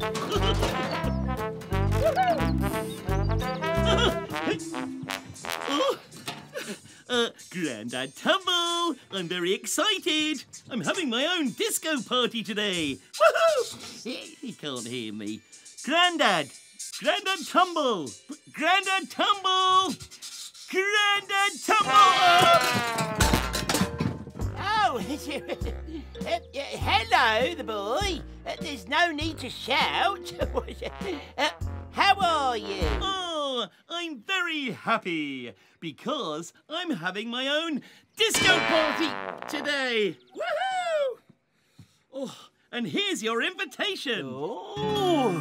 Uh, Grandad Tumble, I'm very excited. I'm having my own disco party today. Woohoo! He can't hear me. Grandad, Grandad Tumble, Grandad Tumble, Grandad Tumble. Oh, uh, hello, the boy. Uh, there's no need to shout. uh, how are you? Oh, I'm very happy because I'm having my own disco party today. Woohoo! Oh, and here's your invitation. Oh,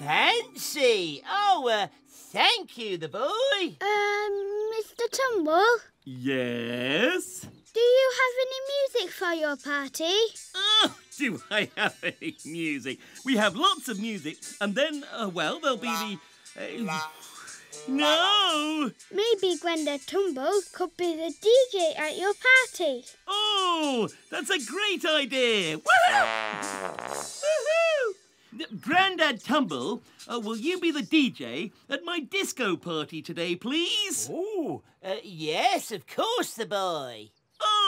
fancy. Oh, uh, thank you, the boy. Um, Mr. Tumble? Yes? Do you have any music for your party? Oh, do I have any music? We have lots of music, and then, uh, well, there'll be the. Uh, no! Maybe Grandad Tumble could be the DJ at your party. Oh, that's a great idea! Woohoo! Woohoo! Grandad Tumble, uh, will you be the DJ at my disco party today, please? Oh, uh, yes, of course, the boy.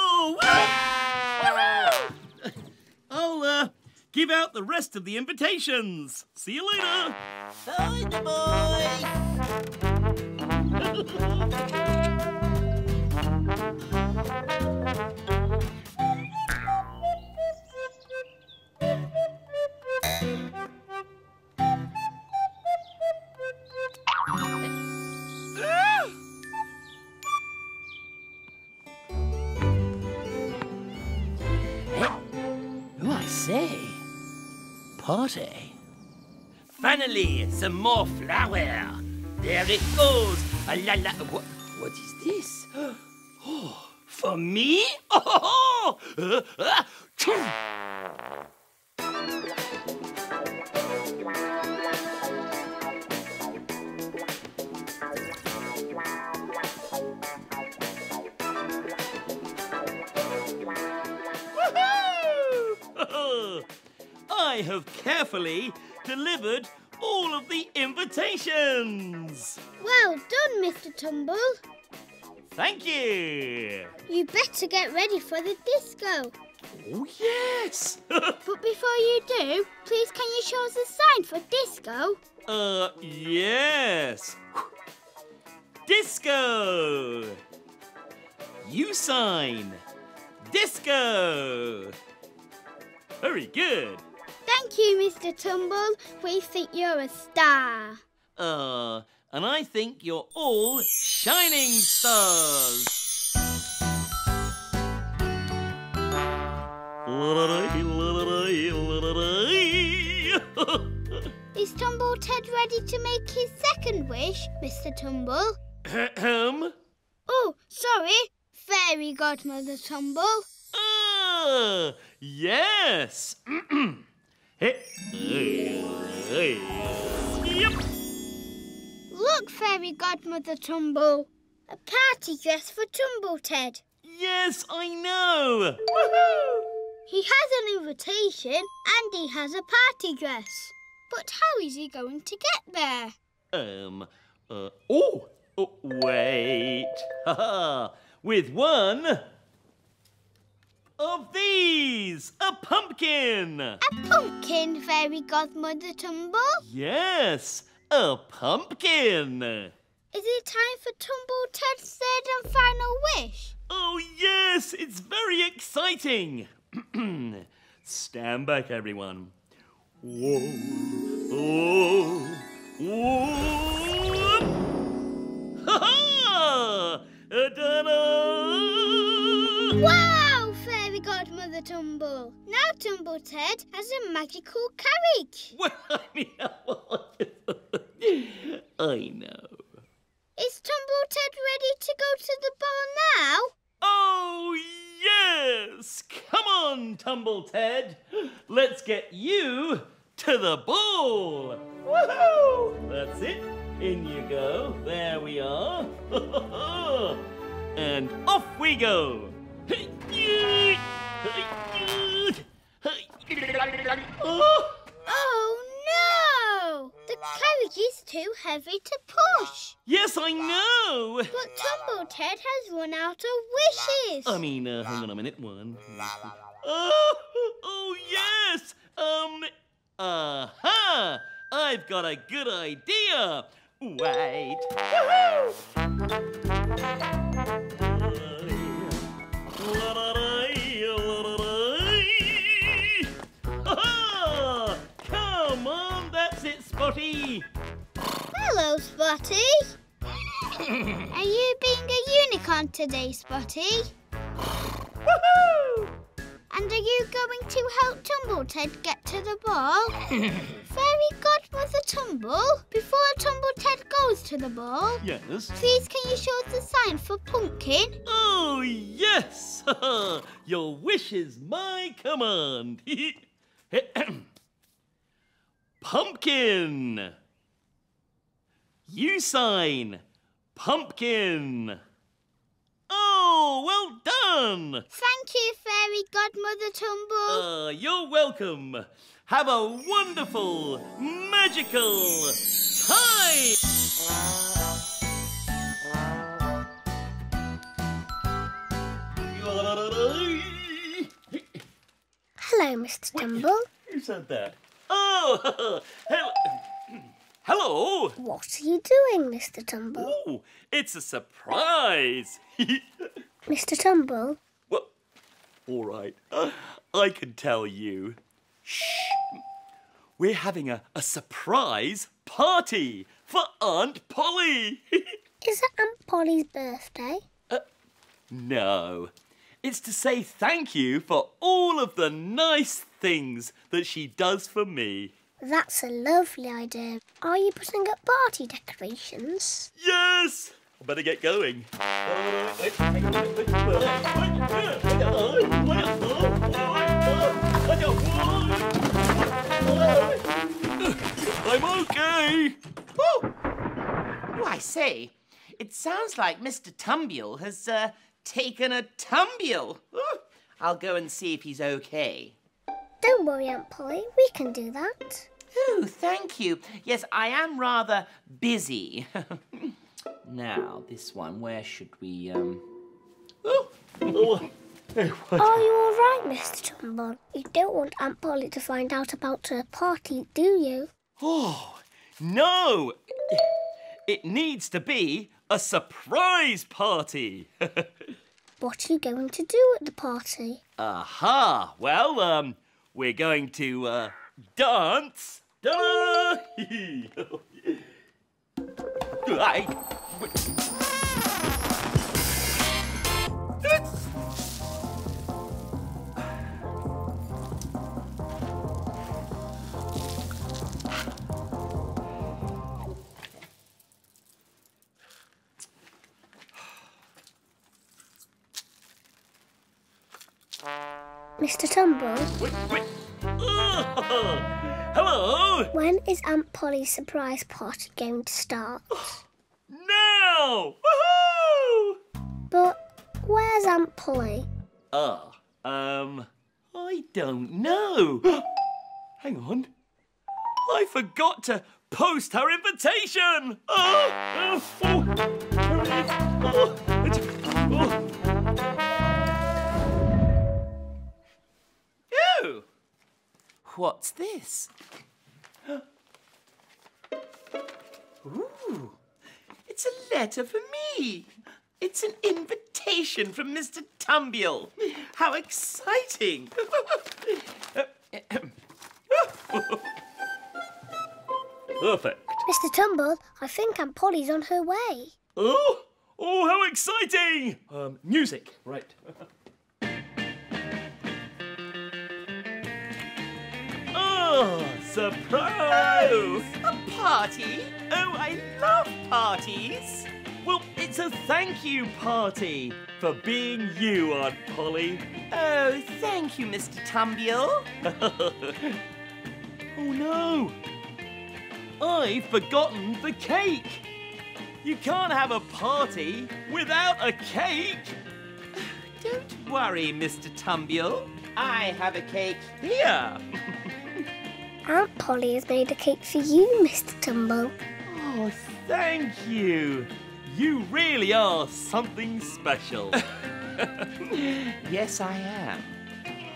Woohoo! I'll uh, give out the rest of the invitations. See you later. Bye, the Oh, Finally, some more flour. There it goes. A la la. What, what is this? Oh, for me? Oh! Uh, uh, have carefully delivered all of the invitations. Well done, Mr. Tumble. Thank you. You better get ready for the disco. Oh, yes. But before you do, please can you show us a sign for disco? uh, yes. Disco. You sign. Disco. Very good. Thank you, Mr. Tumble. We think you're a star. Uh, and I think you're all shining stars. Is Tumble Ted ready to make his second wish, Mr. Tumble? Ahem. Oh, sorry. Fairy Godmother Tumble. Ah, yes. Yep. Look, Fairy Godmother Tumble. A party dress for Tumble Ted. Yes, I know. He has an invitation and he has a party dress. But how is he going to get there? Um, uh, oh, oh wait. With one of these, a pumpkin. A pumpkin, Fairy Godmother Tumble. Yes, a pumpkin. Is it time for Tumble Ted's third and final wish? Oh, yes, it's very exciting. Stand back, everyone. Whoa, oh, whoa, whoa. Ha ha! Ta-da! Godmother Tumble. Now Tumble Ted has a magical carriage. Well, I mean, I know. Is Tumble Ted ready to go to the ball now? Oh, yes! Come on, Tumble Ted. Let's get you to the ball. Woohoo! That's it. In you go. There we are. and off we go. Oh, no! The carriage is too heavy to push. Yes, I know. But Tumble Ted has run out of wishes. I mean, uh, hang on a minute. One. Oh, oh yes. Um. Aha! I've got a good idea. Wait. Ha-ha! Spotty. Hello, Spotty. Are you being a unicorn today, Spotty? Woohoo! And are you going to help Tumble Ted get to the ball? Fairy Godmother Tumble, before Tumble Ted goes to the ball, Yes. please can you show us the sign for pumpkin? Oh, yes! Your wish is my command. Pumpkin! You sign. Pumpkin. Oh, well done! Thank you, Fairy Godmother Tumble. Uh, you're welcome. Have a wonderful, magical time! Hello, Mr. Tumble. Who said that? Oh, hello. Hello. What are you doing, Mr. Tumble? Oh, it's a surprise. Mr. Tumble, well, all right. I can tell you. Shh. We're having a, a surprise party for Aunt Polly. is it Aunt Polly's birthday? Uh, no, it's to say thank you for all of the nice things that she does for me. That's a lovely idea. Are you putting up party decorations? Yes! I better get going. I'm okay. Oh, I say, it sounds like Mr. Tumble has uh, taken a tumble. Oh, I'll go and see if he's okay. Don't worry, Aunt Polly. We can do that. Oh, thank you. Yes, I am rather busy. now, this one, where should we, um... Oh, oh, Are you all right, Mr. Tumble? You don't want Aunt Polly to find out about her party, do you? oh, no! It needs to be a surprise party. What are you going to do at the party? Aha! Well, um, we're going to uh, dance. Da! Mr. Tumble, Wait, wait. Ah, hello! when is Aunt Polly's surprise party going to start? Now! Woohoo! But where's Aunt Polly? Ah, um, I don't know. Hang on. I forgot to post her invitation. Oh, oh, oh, What's this? Ooh, it's a letter for me. It's an invitation from Mr. Tumble. How exciting! Perfect. Mr. Tumble, I think Aunt Polly's on her way. Oh, oh, how exciting! Um, music, right. oh, surprise! a party? Oh, I love parties. Well, it's a thank you party for being you, Aunt Polly. Oh, thank you, Mr. Tumble. Oh no! I've forgotten the cake! You can't have a party without a cake! Don't worry, Mr. Tumble. I have a cake here. Aunt Polly has made a cake for you, Mr. Tumble. Oh, thank you. You really are something special. Yes, I am.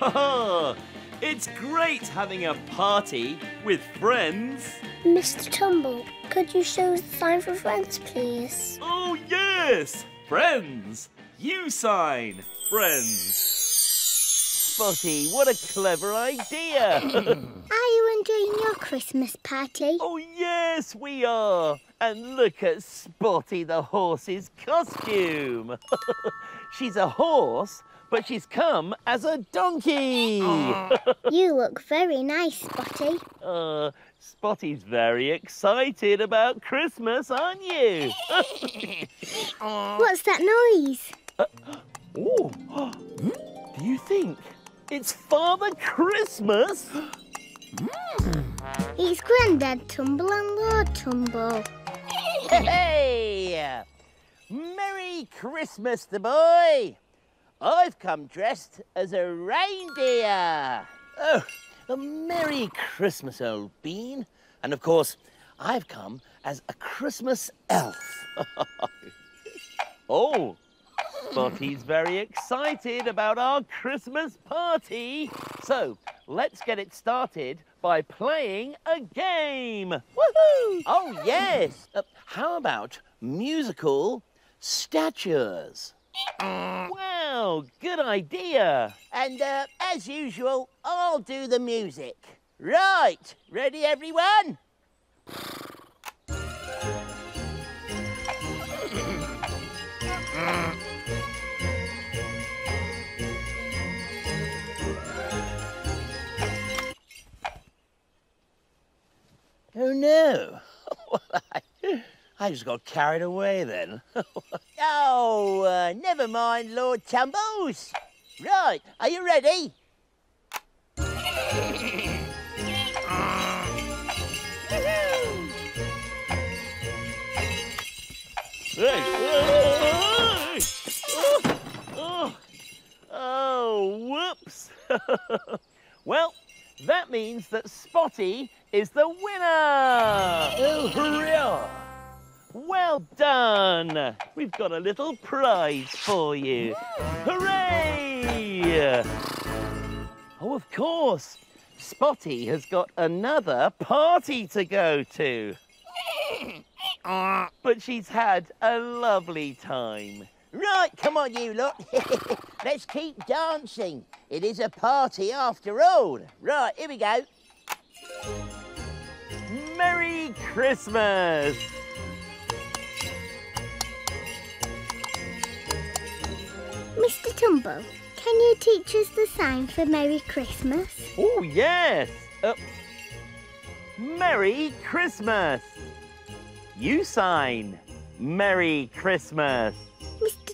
Ha It's great having a party with friends. Mr. Tumble, could you show us the sign for friends, please? Oh, yes! Friends! You sign, friends. Spotty, what a clever idea! Are you enjoying your Christmas party? oh, yes, we are. And look at Spotty the horse's costume. she's a horse, but she's come as a donkey. You look very nice, Spotty. Uh, Spotty's very excited about Christmas, aren't you? What's that noise? Oh, do you think it's Father Christmas? Hmm. It's Grandad Tumble and Lord Tumble. Hey! Merry Christmas, the boy! I've come dressed as a reindeer. Oh, a Merry Christmas, old bean. And of course, I've come as a Christmas elf. Oh, Spotty's very excited about our Christmas party. So let's get it started by playing a game. Woohoo! oh, yes. Uh, how about musical statues? Wow, good idea. And uh, as usual, I'll do the music. Right, ready, everyone? Oh no! I just got carried away then. oh, uh, never mind, Lord Tumbles. Right, are you ready? Hey, hey, oh, oh, oh, whoops. well, that means that Spotty is the winner. Oh, hurrah! Well done! We've got a little prize for you. Hooray! Oh, of course. Spotty has got another party to go to. But she's had a lovely time. Right, come on, you lot. Let's keep dancing. It is a party after all. Right, here we go. Merry Christmas! Mr. Tumble, can you teach us the sign for Merry Christmas? Oh, yes! Uh, Merry Christmas! You sign. Merry Christmas!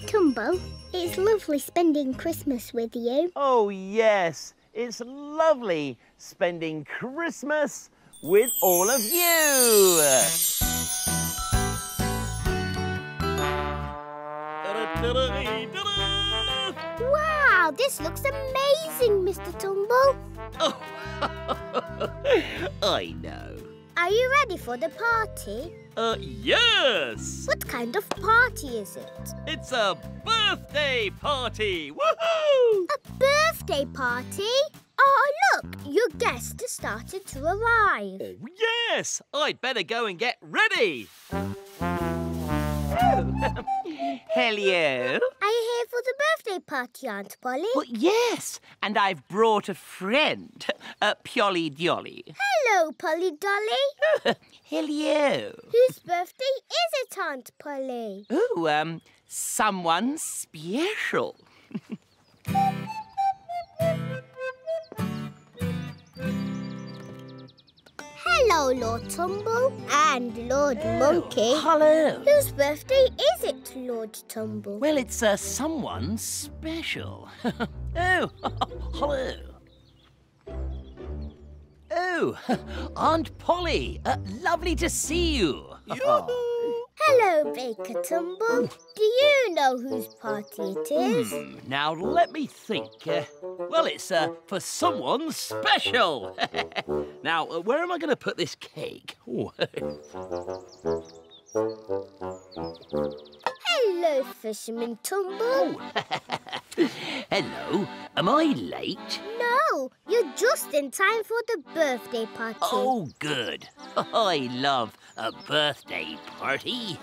Mr. Tumble, it's lovely spending Christmas with you. Oh, yes. It's lovely spending Christmas with all of you. Wow, this looks amazing, Mr. Tumble. Oh, I know. Are you ready for the party? Uh, yes! What kind of party is it? It's a birthday party! Woohoo! A birthday party? Oh, look, your guest has started to arrive. Oh, yes! I'd better go and get ready. Hello. Are you here for the birthday party, Aunt Polly? Well, yes, and I've brought a friend, uh, Polly Dolly. Hello, Polly Dolly. Hello. Whose birthday is it, Aunt Polly? Oh, um, someone special. Hello, Lord Tumble and Lord Monkey. Hello. Whose birthday is it, Lord Tumble? Well, it's uh, someone special. oh, hello. Oh, Aunt Polly, uh, lovely to see you. Hello, Baker Tumble. Do you know whose party it is? Hmm, now let me think. Uh, well, it's uh, for someone special. Now, uh, where am I going to put this cake? Hello, Fisherman Tumble. Hello, am I late? No, you're just in time for the birthday party. Oh, good. I love a birthday party.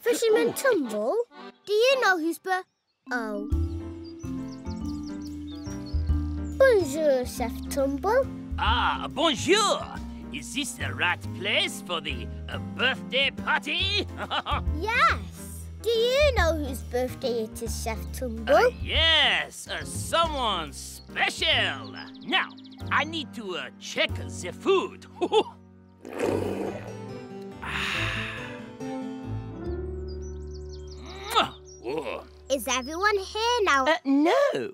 Fisherman Tumble, do you know whose bir... Oh. Bonjour, Chef Tumble. Ah, bonjour. Is this the right place for the uh, birthday party? Yes. Do you know whose birthday it is, Chef Tumble? Uh, yes, uh, someone special. Now, I need to uh, check the food. Is everyone here now? Uh, no,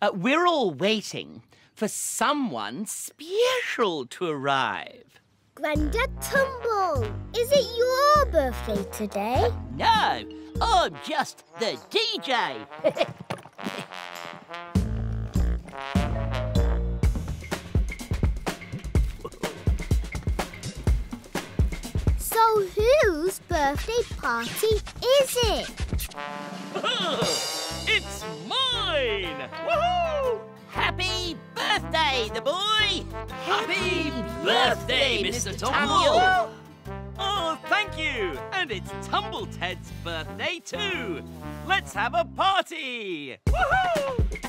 uh, we're all waiting for someone special to arrive. Grandad Tumble, is it your birthday today? No, I'm just the DJ. So whose birthday party is it? it's mine! Woohoo! Birthday, the boy! Happy birthday, Mr. Tumble! Oh, thank you! And it's Tumble Ted's birthday too! Let's have a party! Woohoo!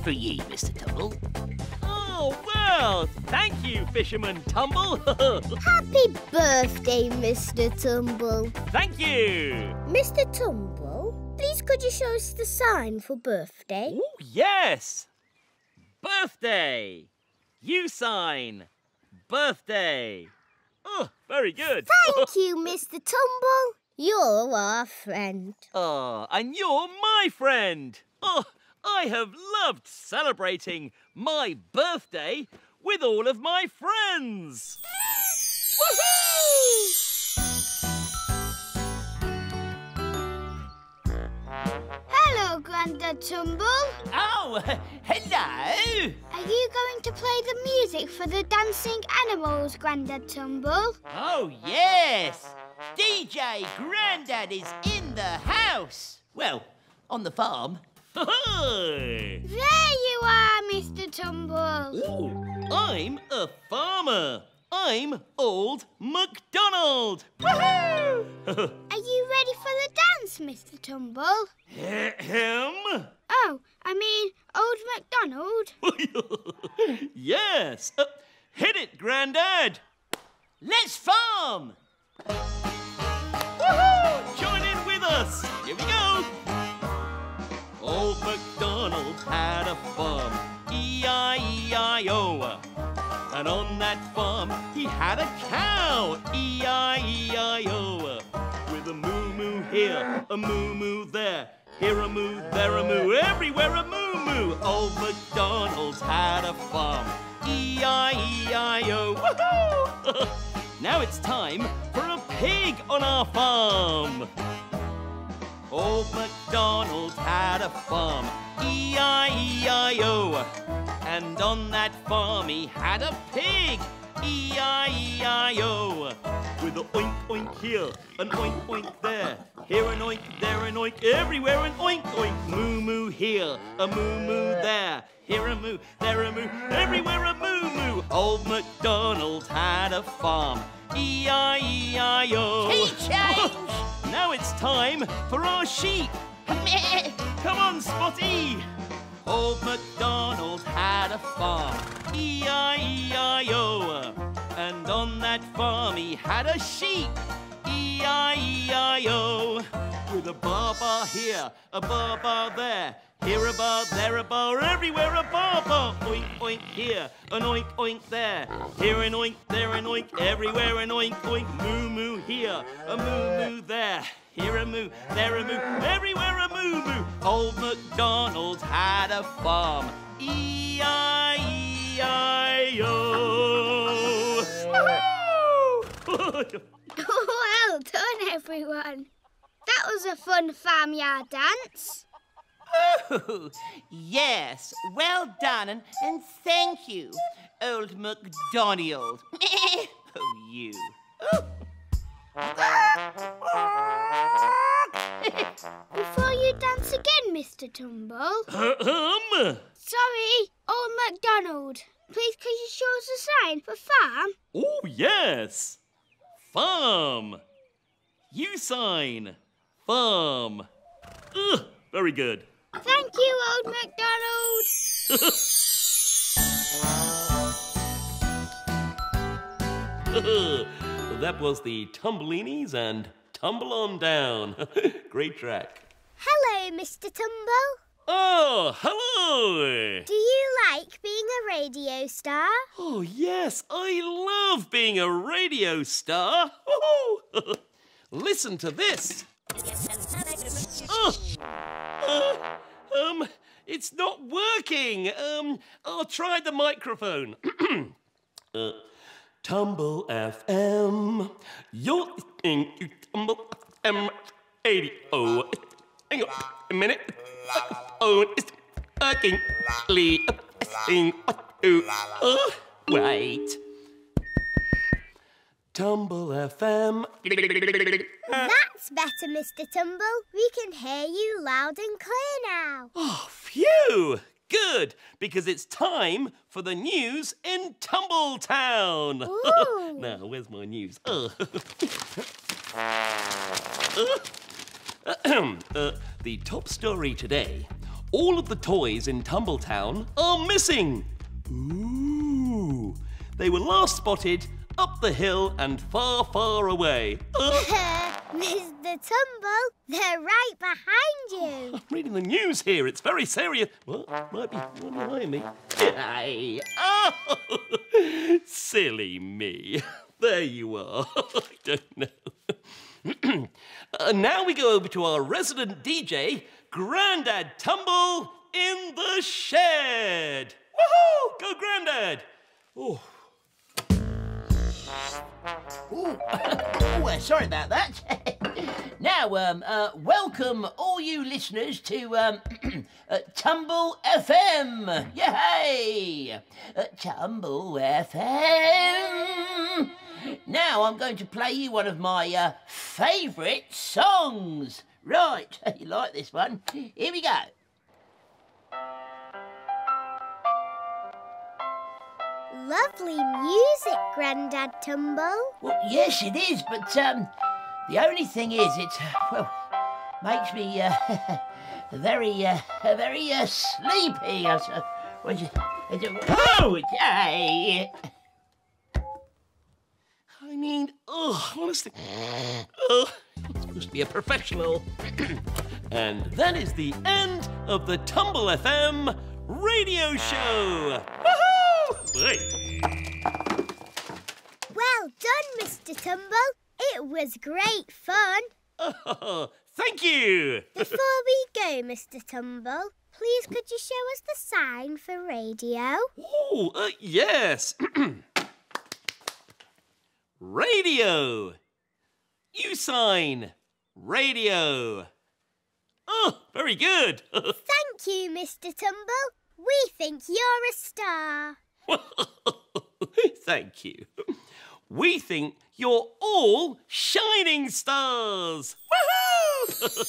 For you, Mr. Tumble. Oh, well, thank you, Fisherman Tumble! Happy birthday, Mr. Tumble. thank you! Mr. Tumble, please could you show us the sign for birthday? Oh, yes! Birthday! You sign! Birthday! Oh, very good! Thank you, Mr. Tumble. You're our friend. Oh, and you're my friend! Oh, I have loved celebrating my birthday with all of my friends! Hello, Grandad Tumble. Oh, hello! Are you going to play the music for the dancing animals, Grandad Tumble? Oh, yes! DJ Grandad is in the house! Well, on the farm. Hi! There you are, Mr. Tumble. Ooh, I'm a farmer! I'm Old MacDonald! Woohoo! Are you ready for the dance, Mr. Tumble? Him? Oh, I mean, Old MacDonald. yes! Uh, hit it, Grandad! Let's farm! Farm, E-I-E-I-O. And on that farm he had a cow, E-I-E-I-O. With a moo-moo here, a moo-moo there, here a moo, there a moo, everywhere a moo-moo. Old MacDonald had a farm, E-I-E-I-O. Woohoo! now it's time for a pig on our farm. Old MacDonald had a farm, E-I-E-I-O. And on that farm he had a pig, E-I-E-I-O. With a oink oink here, an oink oink there, here an oink, there an oink, everywhere an oink oink. Moo moo here, a moo moo there, here a moo, there a moo, everywhere a moo moo. Old MacDonald had a farm, E-I-E-I-O. Key change! Now it's time for our sheep. Come on, Spotty! Old MacDonald had a farm, E-I-E-I-O. And on that farm he had a sheep, E-I-E-I-O. With a bar bar here, a bar bar there, here a bar, there a bar, everywhere a bar bar. Oink oink here, an oink oink there, here an oink, there an oink, everywhere an oink oink. Moo moo here, a moo moo there. Here a moo, there a moo, everywhere a moo moo. Old MacDonald had a farm, E-I-E-I-O. Woohoo! well done, everyone. That was a fun farmyard dance. Oh, yes. Well done, and, and thank you, old MacDonald. oh, you. Before you dance again, Mr. Tumble. Um. Sorry, old MacDonald. Please could you show us a sign for farm? Oh, yes. Farm. You sign. Farm. Ugh, very good. Thank you, old MacDonald. that was the Tumblinies and Tumble On Down. Great track. Hello, Mr. Tumble. Oh, hello! Do you like being a radio star? Oh, yes, I love being a radio star. Listen to this. Oh, uh, um, it's not working. Um, I'll try the microphone. uh, Tumble FM. You're in Tumble FM radio. Hang on a minute. Oh, it's working. Listening to. Oh, wait. Tumble FM. That's better, Mr. Tumble. We can hear you loud and clear now. Oh, phew! Good, because it's time for the news in Tumbletown. Now, where's my news? Oh. Uh, the top story today. All of the toys in Tumbletown are missing. Ooh. They were last spotted up the hill and far, far away. Mr. Tumble, they're right behind you. I'm reading the news here. It's very serious. What? Might be one behind me. Hey. Oh, silly me. There you are. I don't know. uh, now we go over to our resident DJ, Grandad Tumble in the shed. Woohoo! Go, Grandad. Oh, Ooh, oh, sorry about that. now, um, uh, welcome all you listeners to um, uh, Tumble FM. Yay! Uh, Tumble FM. Now I'm going to play you one of my uh, favourite songs. Right, you like this one? Here we go. Lovely music, Grandad Tumble. Well, yes, it is, but um, the only thing is, it well makes me uh, very, uh, very uh, sleepy. I s- what you- Oh, yay! I mean, oh, honestly. Oh, I'm supposed to be a professional. and that is the end of the Tumble FM radio show. Woohoo! Hey. Well done, Mr. Tumble. It was great fun. Oh, thank you. Before we go, Mr. Tumble, please could you show us the sign for radio? Oh, uh, yes. radio. You sign. Radio. Oh, very good. Thank you, Mr. Tumble. We think you're a star. Thank you. We think you're all shining stars. Woohoo!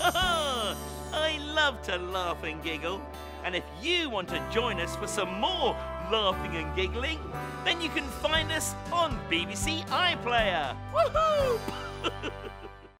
I love to laugh and giggle. And if you want to join us for some more laughing and giggling, then you can find us on BBC iPlayer. Woohoo!